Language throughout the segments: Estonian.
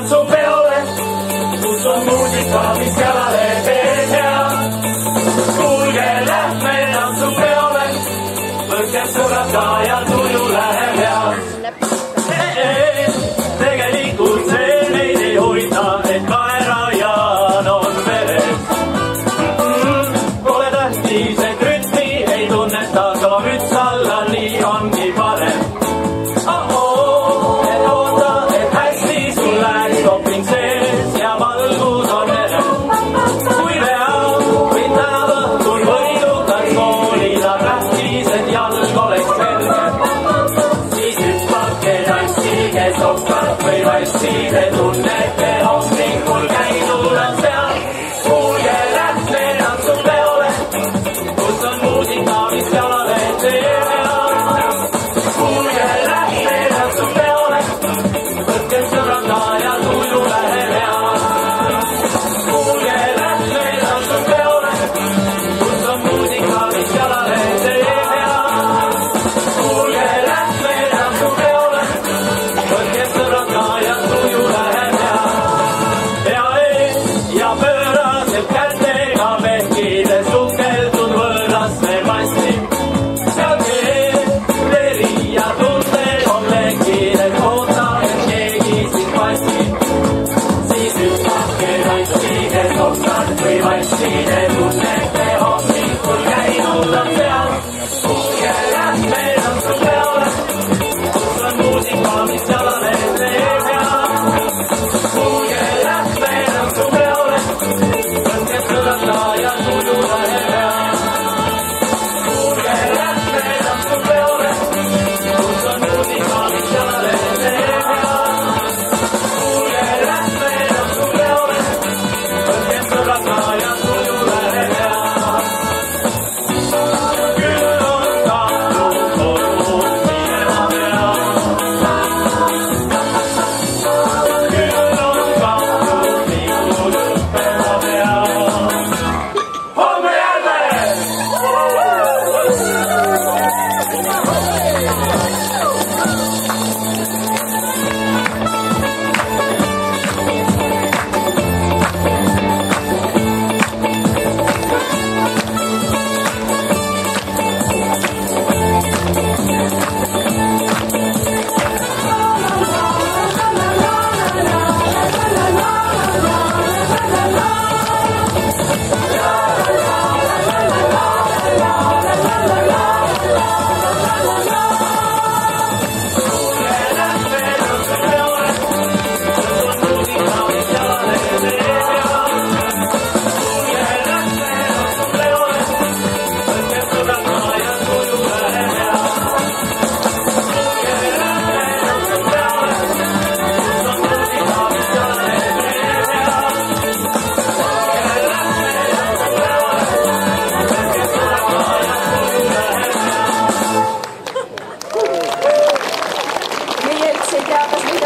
katso kun on musiikkaa, mikä lähtee tehdä. Kulje lähtee tanssun peolle, no pötkän surataan ja me down.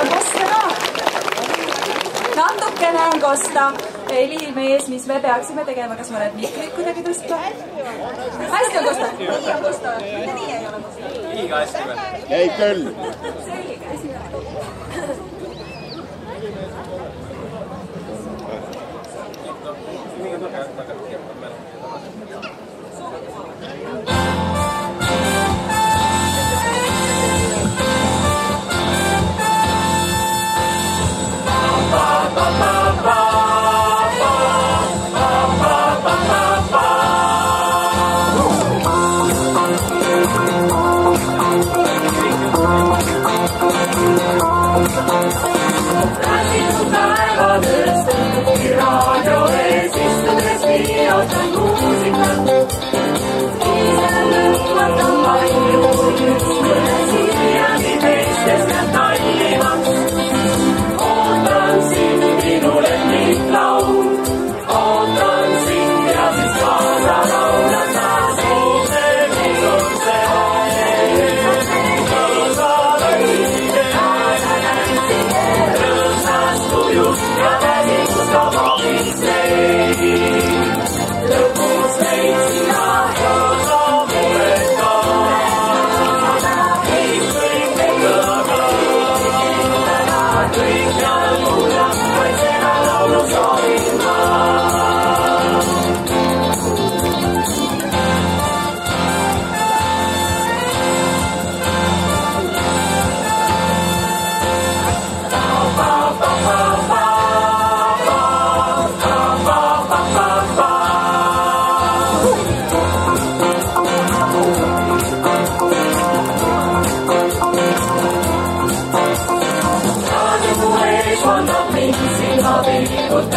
ja Kostja ka. natukene on Kosta liiv ees, mis me peaksime tegema, kas mõned mikrid kuidagi tõsta? hästi on Kosta? nii on Kosta, mitte nii ei ole Kosta. liiga hästi või? ei küll. selge, esimene.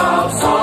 stop.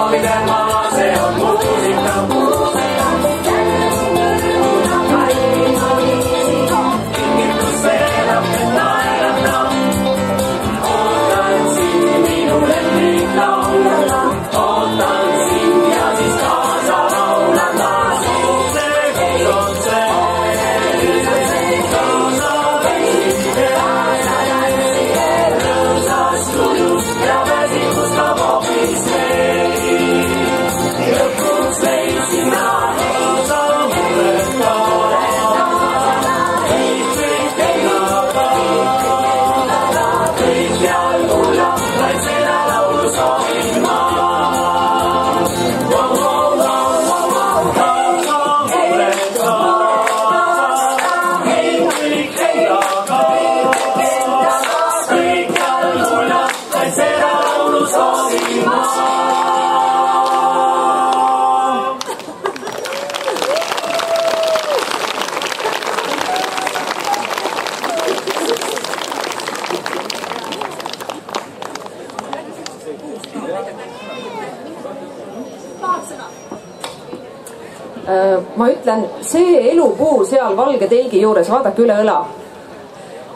Ütlen, see elupuu seal valge telgi juures, vaadake üle õla.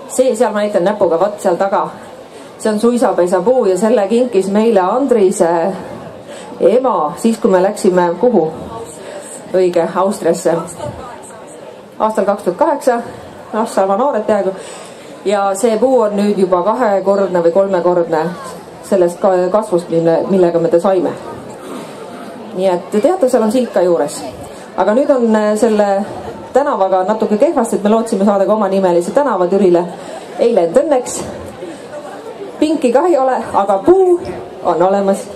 see seal, ma näitan näpuga, vot seal taga. see on suisapeisapuu ja selle kinkis meile Andrise ema siis, kui me läksime kuhu? õige, Austriasse. aastal kaks tuhat kaheksa, noh, sama noored peaaegu. ja see puu on nüüd juba kahekordne või kolmekordne sellest ka- kasvust, mille, millega me ta saime nii et teate, seal on silt ka juures aga nüüd on äh, selle tänavaga natuke kehvasti, et me lootsime saada ka omanimelise tänava Türile. ei läinud õnneks. pinki ka ei ole, aga puu on olemas.